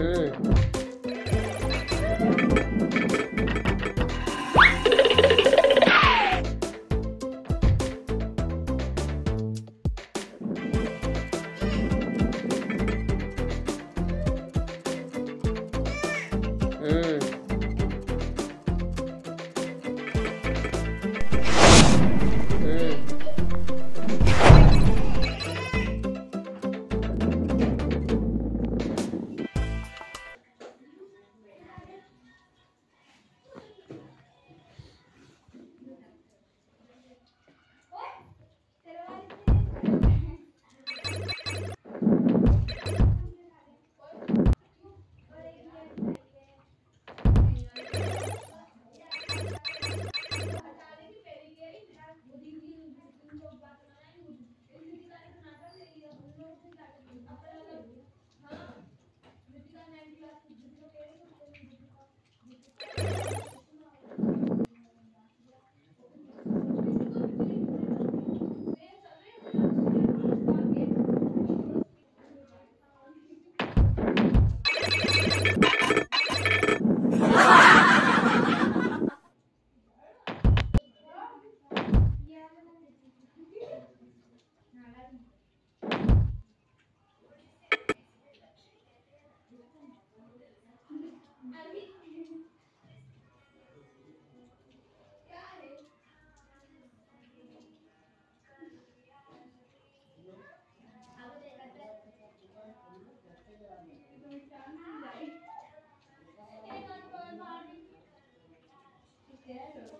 Mm. scared of